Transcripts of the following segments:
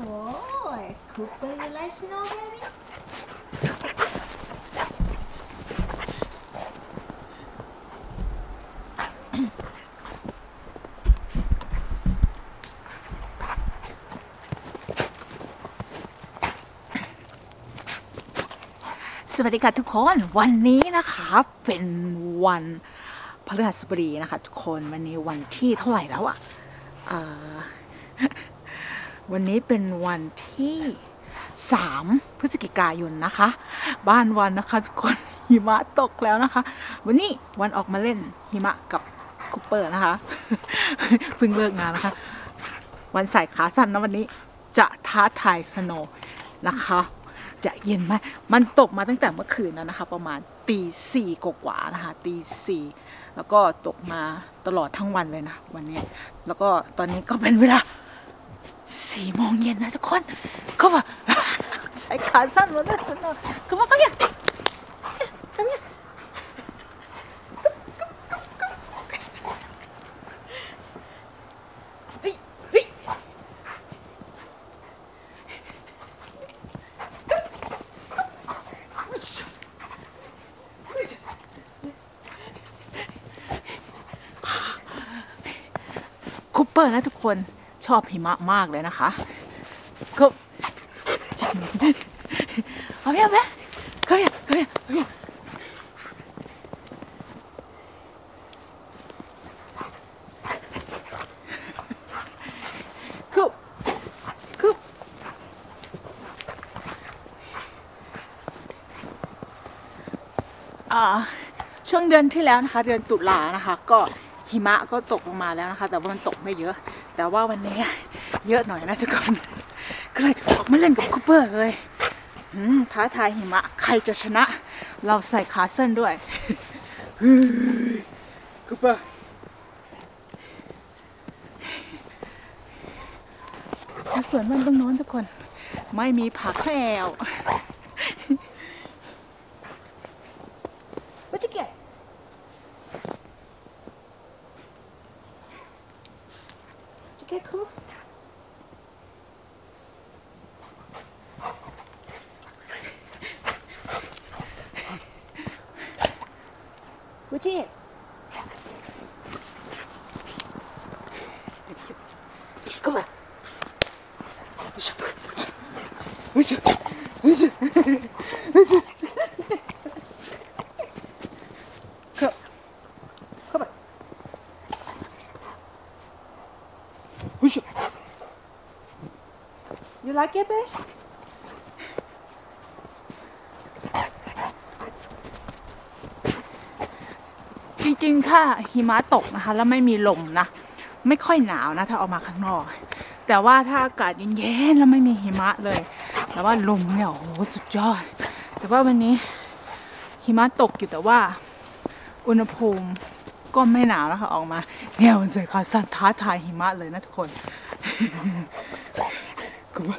Oh, Cooper, you like snow, baby? สวัสดีค่ะทุกคนวันนี้นะคะเป็นวันพฤหัสบดีนะคะทุกคนวันนี้วันที่เท่าไหร่แล้วอะอ่า วันนี้เป็นวันที่สามพฤศจิกายนนะคะ บ้านวันนะคะทุกคนหิมะตกแล้วนะคะ วันนี้วันออกมาเล่นหิมะกับคูเปอร์นะคะเพิ่งเลิกงานนะคะ วันใส่ขาสั้นนะวันนี้จะท้าทาย snow นะคะ จะเย็นไหมมันตกมาตั้งแต่เมื่อคืนแล้วนะคะ ประมาณตีสี่กว่าๆนะคะตีสี่แล้วก็ตกมาตลอดทั้งวันเลยนะวันนี้ แล้วก็ตอนนี้ก็เป็นเวลา สี่โมงเย็นนะทุกคนเขาบอกใส่ขาสั้นมาแล้วสโนว์เขาบอกเขาเนี่ยเขาเนี่ยเฮ้ยเฮ้ยคูเปอร์นะทุกคน ชอบหิมะมากเลยนะคะก็เอาไปเอาไปเข้าไปเข้าไปเข้าไปคุบคุบอ่าช่วงเดือนที่แล้วนะคะ เดือนตุลานะคะ ก็หิมะก็ตกลงมาแล้วนะคะ แต่ว่ามันตกไม่เยอะ แต่ว่าวันนี้เยอะหน่อยนะทุกคนก็เลยออกมาเล่นกับคูเปอร์เลยท้าทายหิมะ ใครจะชนะ เราใส่ขาเส้นด้วยคูเปอร์สวนมันตรงโน้นทุกคน ไม่มีผักแพรว 結構うち。ごめんよいしょ。よいしょ。よいしょ。よいしょ。Like it, babe? จริงๆ ถ้าหิมะตกนะคะ แล้วไม่มีลมนะ ไม่ค่อยหนาวนะ ถ้าออกมาข้างนอก แต่ว่าถ้าอากาศเย็นๆ แล้วไม่มีหิมะเลย แต่ว่าลมเนี่ยโอ้โหสุดยอด แต่ว่าวันนี้หิมะตกอยู่แต่ว่า อุณหภูมิก็ไม่หนาวนะคะออกมา เนี่ยมันใส่ขาสั้นท้าทายหิมะเลยนะทุกคน กูว่า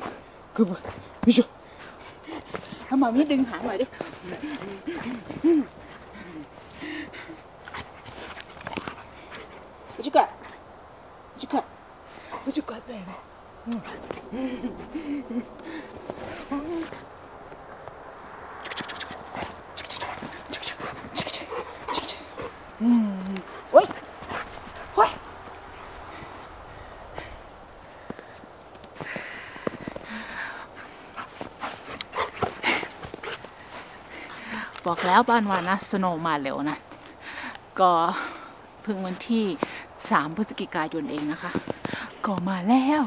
กูว่าไม่ชัวทำไมไม่ดึงหางหน่อยดิ What you got? What you got? What you got, baby? บอกแล้วบ้านวานะสโนมาเร็วนะ ก็เพิ่งวันที่ 3 พฤศจิกายนเองนะคะ ก็มาแล้ว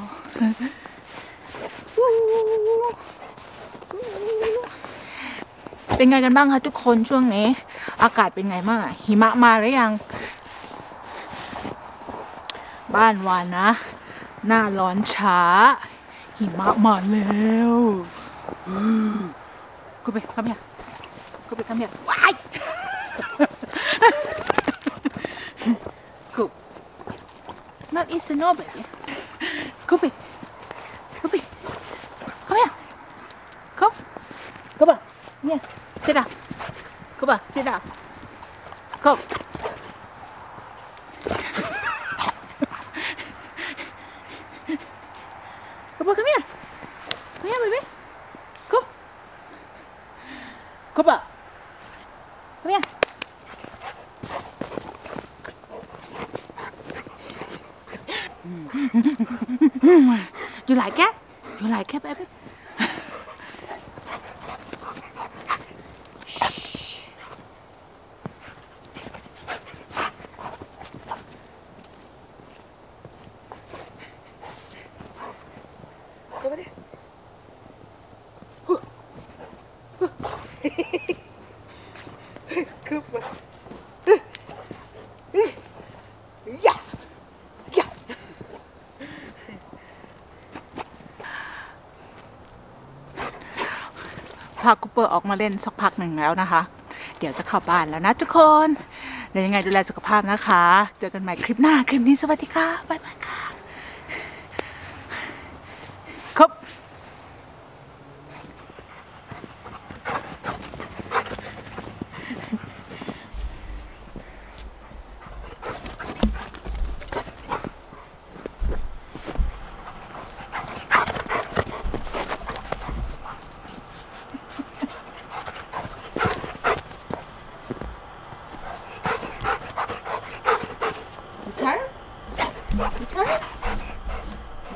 เป็นไงกันบ้างคะทุกคนช่วงนี้ อากาศเป็นไงบ้างหิมะมาหรือยัง บ้านวานนะ หน้าร้อนช้า หิมะมาแล้วก็ไปคำเนี่ยก็ไป คำเนี่ยว้ายกู not eat snow baby ก็ไปก็ไป come here come come on yeah sit down come on sit down come Cooper, come here. Come here, baby. Go. Cooper. Come here. You like cat? You like cat, baby? พาคูเปอร์ออกมาเล่นสักพักหนึ่งแล้วนะคะ เดี๋ยวจะเข้าบ้านแล้วนะทุกคนเดี๋ยวยังไงดูแลสุขภาพนะคะ เจอกันใหม่คลิปหน้าคลิปนี้สวัสดีค่ะ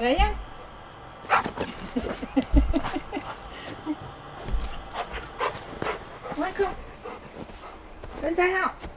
Đấy á Mắt không. Con trai không